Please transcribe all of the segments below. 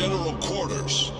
general quarters.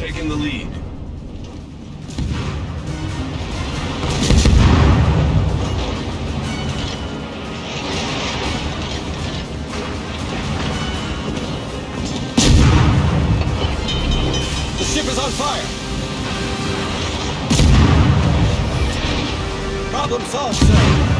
taking the lead. The ship is on fire! Problem solved, sir.